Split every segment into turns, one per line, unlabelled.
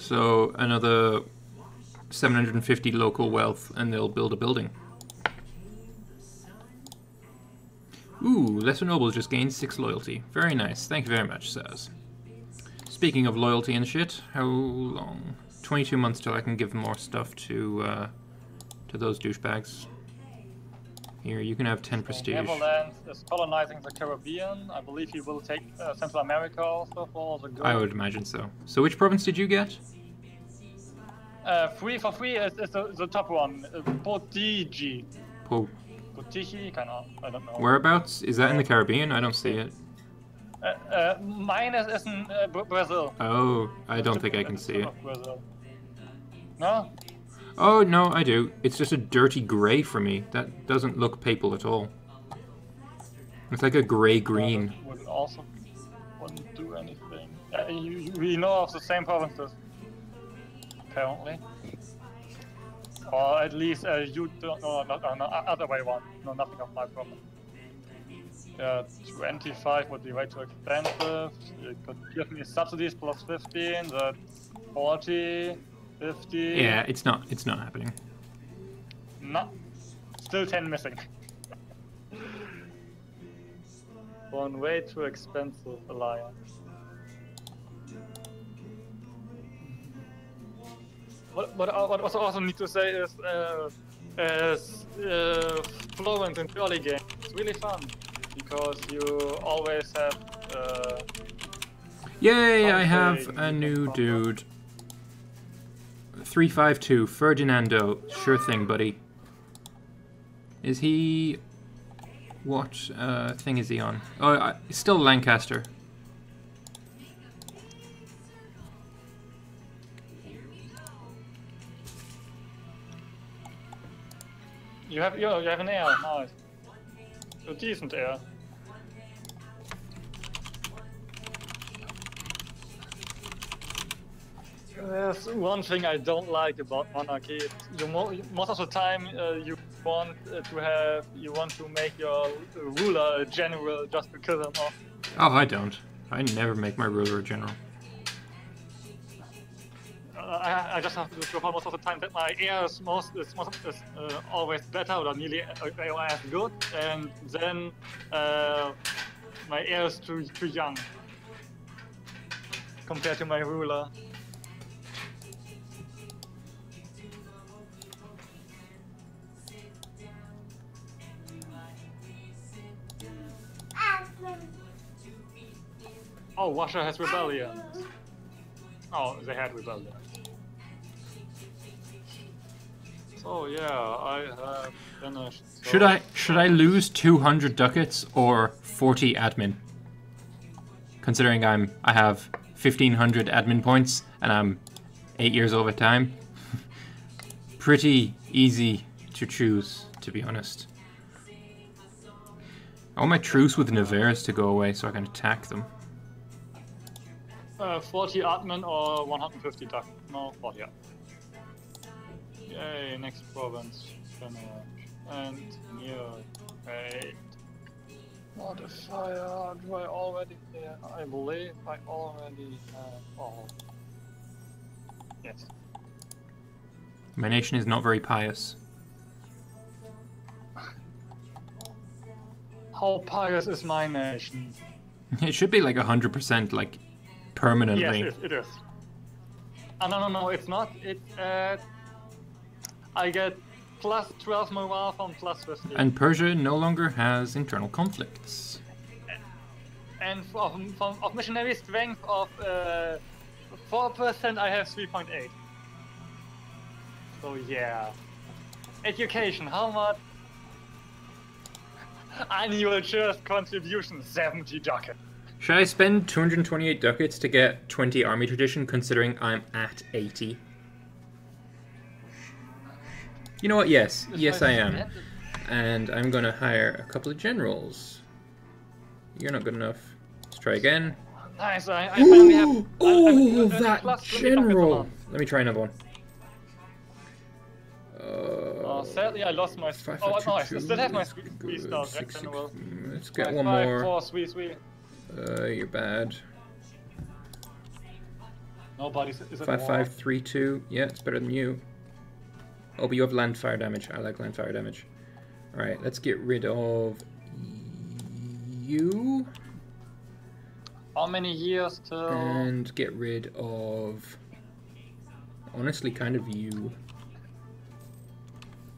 So another 750 local wealth, and they'll build a building. Ooh, Lesser Nobles just gained 6 loyalty. Very nice. Thank you very much, sirs. Speaking of loyalty and shit, how long? 22 months till I can give more stuff to uh, to those douchebags. Here, you can have 10 prestige.
Neverland is colonizing the Caribbean. I believe he will take uh, Central America also for the good.
I would imagine so. So which province did you get?
Uh, free for free is, is the, the top one. Uh, Potigi.
Po
Potigi? Kind of. I don't know.
Whereabouts? Is that in the Caribbean? I don't see it.
Uh, uh, mine is, is in uh, Brazil.
Oh, I don't think I can see it.
Brazil. No?
Oh, no, I do. It's just a dirty grey for me. That doesn't look papal at all. It's like a grey-green.
Would also wouldn't do anything. Uh, you, you- we know of the same provinces. Apparently. Or at least uh, you don't know, not, uh, no, other way one. No, nothing of my problem. Yeah, 25 would be way too expensive. You could give me subsidies plus 15, that's 40, 50.
Yeah, it's not. It's not happening.
No. Still 10 missing. One way too expensive alliance. What, what, what I also need to say is, uh, is uh, Florence in early game. It's really fun because you always have. Uh,
Yay, I have a new dude. 352, Ferdinando. Sure thing, buddy. Is he... What uh, thing is he on? Oh, I, still Lancaster.
you have you, you have an heir, nice. A decent heir. There's one thing I don't like about monarchy. You mo- most of the time uh, you want uh, to have you want to make your ruler a general just to kill him off.
Oh, I don't. I never make my ruler a general.
Uh, I, I just have to go most of the time that my heir is most is, most, is uh, always better or nearly uh, as good, and then uh, my heir is too too young compared to my ruler. Oh, Russia has rebellion. Oh, they had rebellion. So yeah, I have finished. so-
Should I should I lose 200 ducats or 40 admin? Considering I'm I have 1500 admin points and I'm 8 years over time. Pretty easy to choose, to be honest. I want my truce with Navarres to go away so I can attack them.
Uh, 40 admin or 150 duck? No, 40 admin. Yay, next province. And near. Wait. Modifier, do I already. Yeah, I believe I already have all. Yes.
My nation is not very pious.
How pious is my nation?
It should be like 100% like permanently.
Yes, it, is. Uh, no, no, no, it's not. It. Uh, I get plus 12 morale from plus 50.
And Persia no longer has internal conflicts.
And from, from of missionary strength of uh, 4%, I have 3.8. So yeah. Education, how much? Annual church contribution, 70 ducats.
Should I spend 228 ducats to get 20 army tradition considering I'm at 80? You know what? Yes. Yes, I am. And I'm gonna hire a couple of generals. You're not good enough. Let's try again.
Nice, I, I finally have. I-
oh, that
plus 20 ducats a
general! Let me try another one.
Uh,
Uh,
sadly, I lost my.
five,
oh,
five, two,
no, I
two,
still have my three, star general.
mm, Let's get one more.
four, three, three.
Uh, you're bad.
Is
Five five three two. Yeah, it's better than you. Oh, but you have land fire damage. I like land fire damage. All right, let's get rid of you
How many years till?
and get rid of. Honestly, kind of you.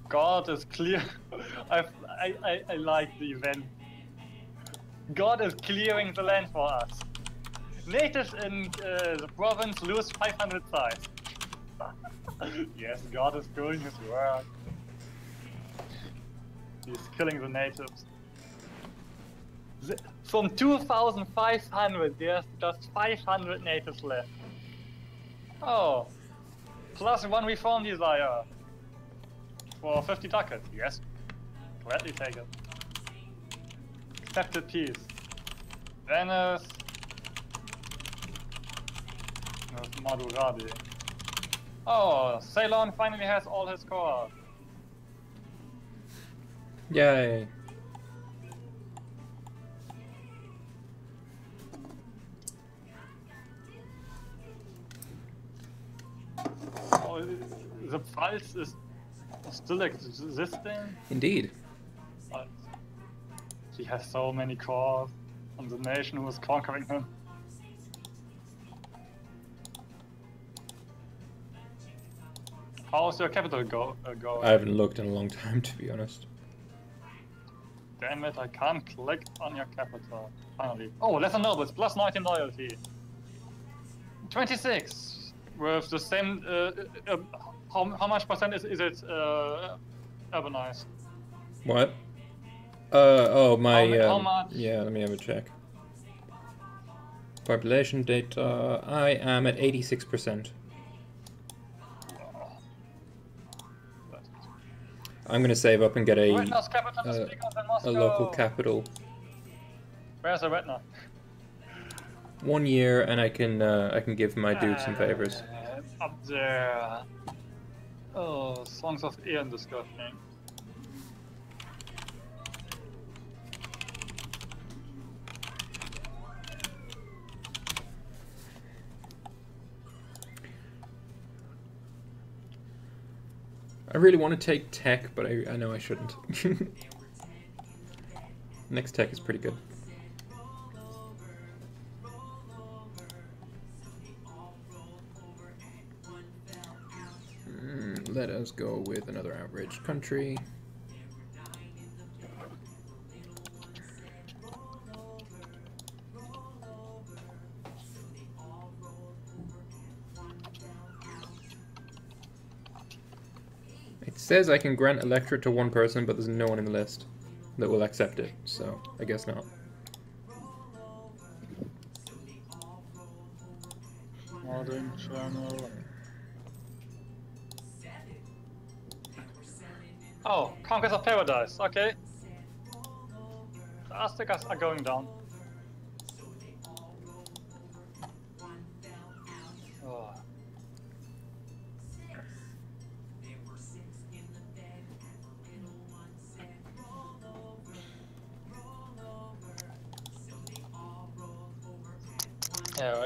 God is clear. I, I, I, I like the event. God is clearing the land for us. Natives in uh, the province lose 500 size. yes, God is doing his work. He's killing the natives. The- from 2,500, there's just 500 natives left. Oh, plus one reform desire. For 50 ducats, yes. Gladly take it. Accepted peace. Venice. Maduradi. Oh, Ceylon finally has all his core.
Yay.
Oh, the Pfalz is still existing.
Indeed.
He has so many cores on the nation who is conquering him. How's your capital go? Uh, going?
I haven't looked in a long time, to be honest.
Damn it, I can't click on your capital. Finally. Oh, lesser nobles, plus 19 loyalty. 26! With the same. Uh, uh, how, how much percent is, is it uh, urbanized?
What? Uh oh, my. Um,
much?
Yeah, let me have a check. Population data. I am at eighty-six percent. I'm gonna save up and get a
Retna's capital is
uh, a local capital.
Where's the Retna?
One year, and I can uh, I can give my dude some favors.
Uh, Up there. Oh, Songs of Eon disgusting.
I really want to take tech, but I, I know I shouldn't. Next tech is pretty good. Mm, let us go with another outraged country. Says I can grant electorate to one person, but there's no one in the list that will accept it, so I guess not.
Modern channel. Oh, Conquest of Paradise, okay. The Aztecas are going down.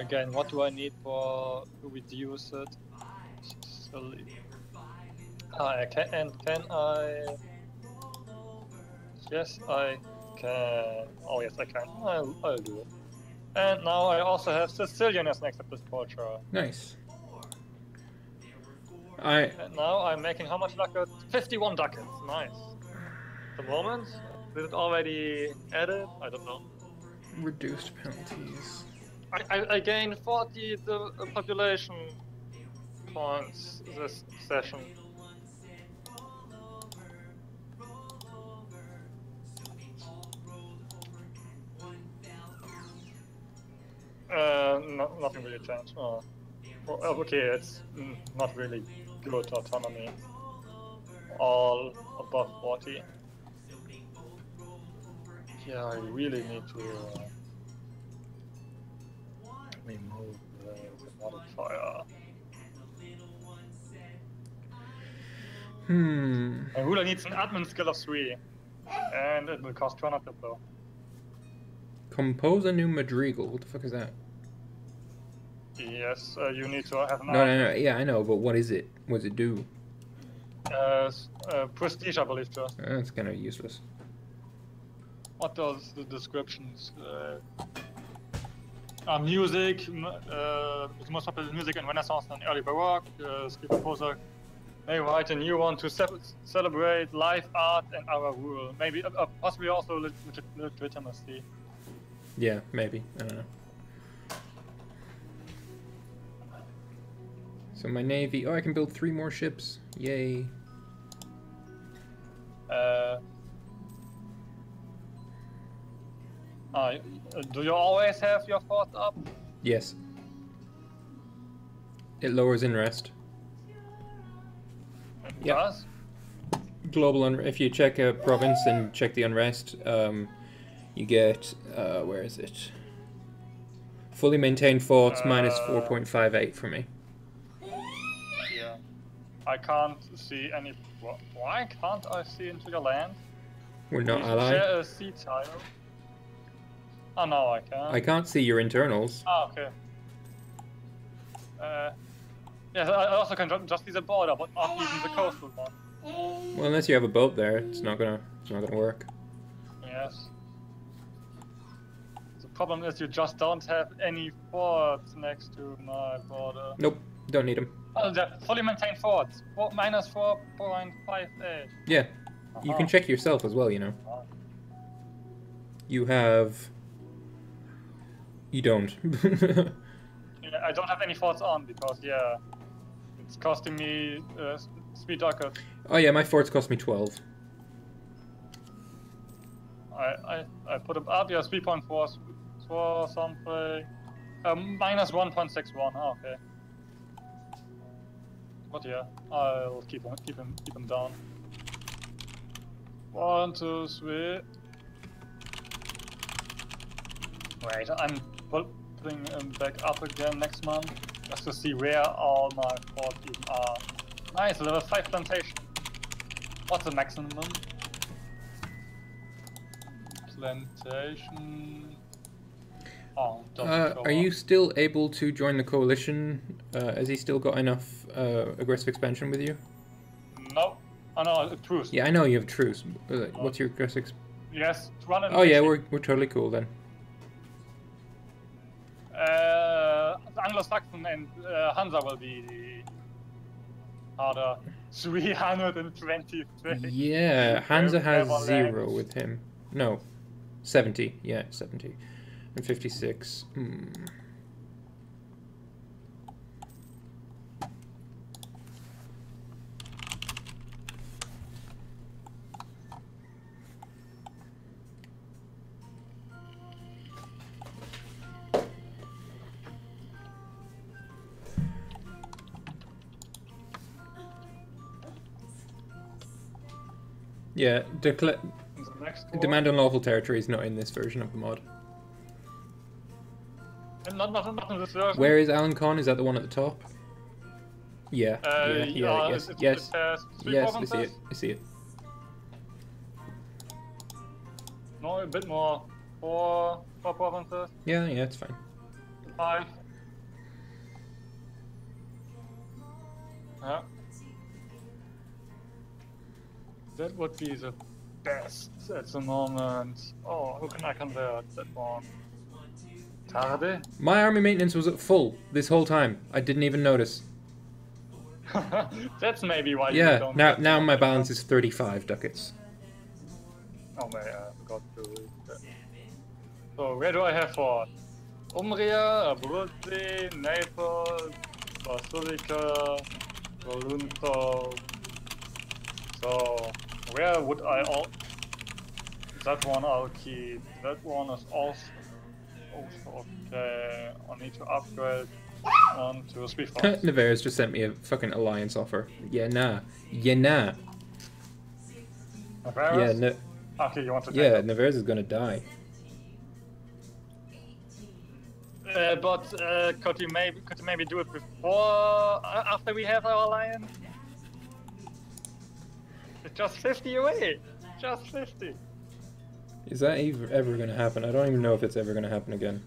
Again, what do I need for to reduce it? Ah, I can, and can I? Yes, I can. Oh yes, I can. I'll, I'll do it. And now I also have Sicilian as next episode torture.
Nice. I
And now I'm making how much ducats? 51 ducats. Nice. The moment? Did it already added? I don't know.
reduced penalties.
I, I, gained 40 the uh, population points this session. Uh, no, nothing really changed. Oh. Well, oh, okay, it's not really good autonomy. All above 40. Yeah, I really need to uh,
Hmm.
My ruler needs an admin skill of 3. And it will cost 200 though.
Compose a new madrigal. What the fuck is that?
Yes, uh, you need to have an
No, no, no. Yeah, I know, but what is it? What does it do?
Uh, uh, prestige, I believe, just.
It's kind of useless.
What does the descriptions? Uh, uh, music, uh, the most popular music in Renaissance and early Baroque. Uh, composer may write a new one to ce- celebrate life, art, and our rule. Maybe, uh, uh, possibly also leg- leg- legitimacy.
Yeah, maybe. I don't know. So my navy. Oh, I can build three more ships. Yay!
Uh, uh, do you always have your forts up?
Yes. It lowers unrest.
It
Yep.
does.
Global If you check a province and check the unrest, um, you get uh, where is it? Fully maintained forts
Uh,
four point five eight for me.
Yeah. I can't see any. wh- Why can't I see into your land?
We're not
We
allied.
Share a sea tile. Oh no, I can't.
I can't see your internals.
Ah, okay. Uh, yes, I also can ju- just use a border, but not even the coastal one.
Well, unless you have a boat there, it's not gonna. It's not gonna work.
Yes. The problem is you just don't have any forts next to my border.
Nope. Don't need them.
Oh, they're fully maintained forts. Four, minus 4.58.
Yeah. You
Uh-huh.
can check yourself as well. You know.
Oh.
You have. You don't.
Yeah, I don't have any forts on because, yeah, it's costing me uh, speed ducats.
oh yeah, my forts cost me twelve.
I, I, I put them up, yeah, 3.4 for something. Um, minus 1.61, oh, okay. But yeah, I'll keep him, keep him, keep him down. One, two, three. Wait, I'm putting him back up again next month just to see where all my forts even are. Nice, level 5 plantation. What's the maximum? Plantation. Oh,
Uh, are you still able to join the coalition? Uh, has he still got enough uh, aggressive expansion with you?
No. Oh no, truce.
Yeah, I know you have truce. Uh, What's your aggressive?
Yes, run it.
oh yeah, we're we're totally cool then.
Anglo-Saxon and uh, Hansa will be harder. 323.
Yeah, Hansa has zero with him. No, seventy. Yeah, seventy, and fifty-six. Hmm. Yeah, decla-
In the next war.
demand unlawful territory is not in this version of the mod.
Not, not, not in this version.
Where is Alan Con? Is that the one at the top? Yeah.
Uh,
yeah. Yeah.
uh,
yes.
it,
yes. Yes. I see it. I see it.
No, a bit more. Four, four provinces.
Yeah. Yeah. It's fine.
Five. Yeah. That would be the best at the moment. Oh, who can I convert that one? Tarde?
My army maintenance was at full this whole time. I didn't even notice.
That's maybe why you
Yeah.
don't
Now, now my balance is thirty-five ducats.
Oh man, I forgot to read that. So where do I have for Umbria, Abruzzi, Naples, Basilica, Volunto. So where would I all that one I'll keep. That one is also also okay. I need to upgrade one to three five.
Nevares just sent me a fucking alliance offer. Yeah, nah. Yeah, nah. Yeah, ne-
okay, you want to
yeah. Nevares is gonna die.
Uh, but uh, could you maybe could you maybe do it before uh, after we have our alliance? Just fifty away. Just fifty.
Is that ever, ever gonna happen? I don't even know if it's ever gonna happen again.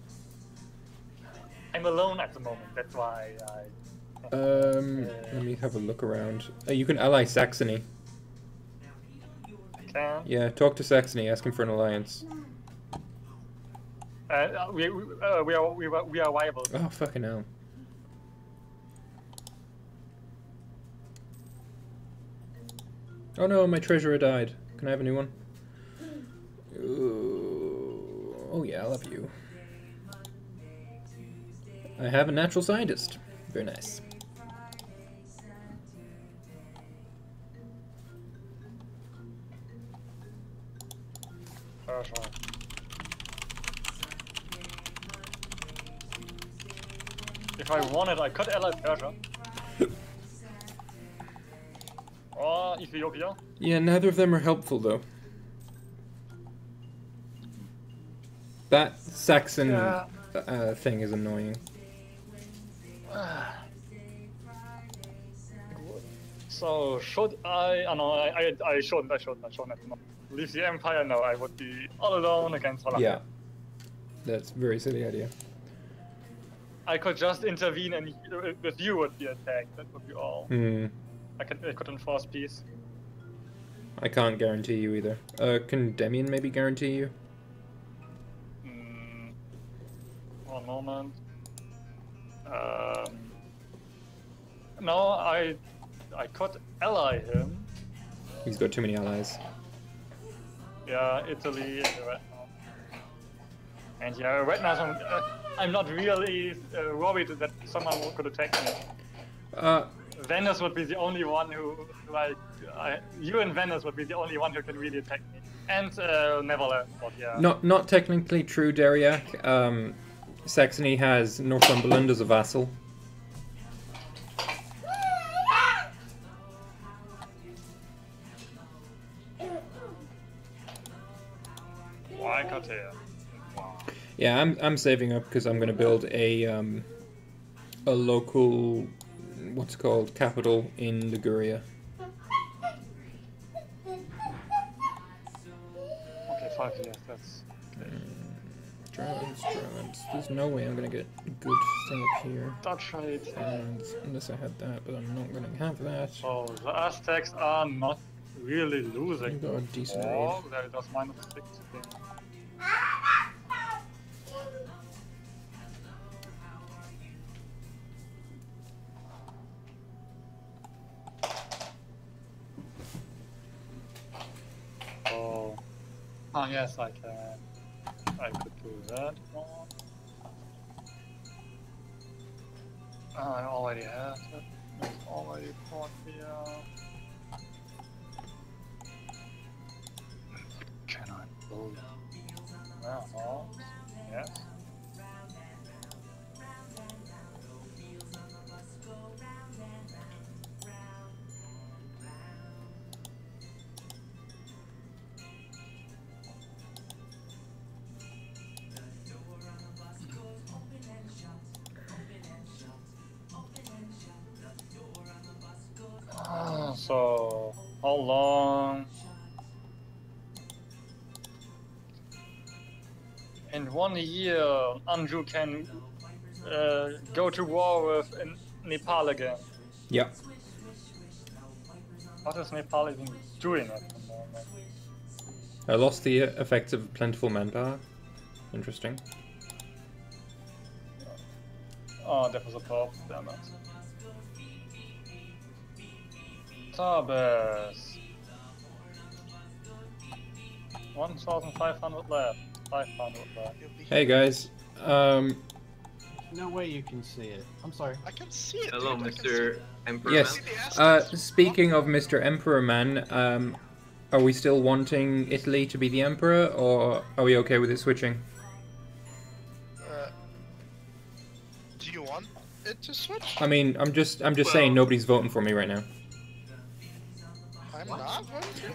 I'm alone at the moment. That's why I.
Um, let me have a look around. Uh, you can ally Saxony.
can.
Yeah, talk to Saxony. Ask him for an alliance.
Uh, we we, uh, we are we are we are viable.
Oh fucking hell. Oh no, my treasurer died. Can I have a new one? Ooh. Oh yeah, I love you. I have a natural scientist. Very nice.
If I wanted, I could ally Persia. Ethiopia.
Yeah, neither of them are helpful though. That Saxon
Yeah.
uh, thing is annoying.
So should I? Oh no, I, I, I shouldn't. I shouldn't. I shouldn't. No. Leave the empire? No, I would be all alone against Valhalla.
Yeah. That's a very silly idea.
I could just intervene and with you would be attacked. That would be all.
Hmm.
I could I could enforce peace.
I can't guarantee you either. Uh, can Demian maybe guarantee you?
Mm, one moment. Um, no, I I could ally him.
He's got too many allies.
Yeah, Italy and right. And yeah, right now I'm, uh, I'm not really uh, worried that someone could attack me.
Uh,
Venice would be the only one who, like, I, you and Venice would be the only one who can really attack me. And uh, Neverland, but yeah.
not not technically true, Deriak. Um, Saxony has Northumberland as a vassal.
Why Katea? Wow.
Yeah, I'm I'm saving up because I'm gonna build a um, a local what's called capital in Liguria.
Okay, five years, that's...
Mm, drones, drones. There's no way I'm gonna get a good thing up here.
Dutch trade.
And unless I had that, but I'm not gonna have that.
So the Aztecs are not really losing.
You
losing.
got a decent raid.
Oh, there it was minus six. Oh. Oh yes, I can. I could do that one. Ah, I already have it. It's already bought here. Can I build warehouse? Yes. How long? In one year, Anju can uh, go to war with uh, Nepal again.
Yeah.
What is Nepal even doing at the moment?
I lost the effects of plentiful manpower. Interesting.
Oh, that was a pop. Damn it. Tabes. 1,500 left. 500 left.
Hey guys. Um,
No way you can see it. I'm sorry.
I can see it.
Hello,
dude. I can see
Mr. Emperor.
yes.
See.
Uh, speaking of Mr. Emperor Man, um, are we still wanting Italy to be the emperor, or are we okay with it switching?
Uh, do you want it to switch?
I mean, I'm just, I'm just saying nobody's voting for me right now.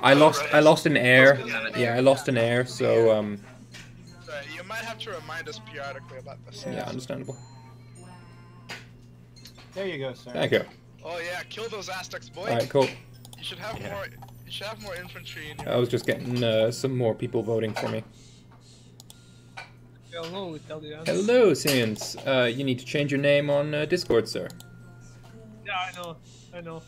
I lost, I lost an heir. Yeah, I lost an heir, so um,
you might have to remind us periodically about this.
yeah, understandable.
There you go, sir.
Thank you.
Oh yeah, kill those Aztecs, boy.
All right, cool.
You should have
Yeah.
more. You should have more infantry in your.
I was just getting uh, some more people voting for me.
Hello, Italian.
Hello, Sans. Uh, you need to change your name on uh, Discord, sir.
Yeah, I know. I know.